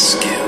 rescue.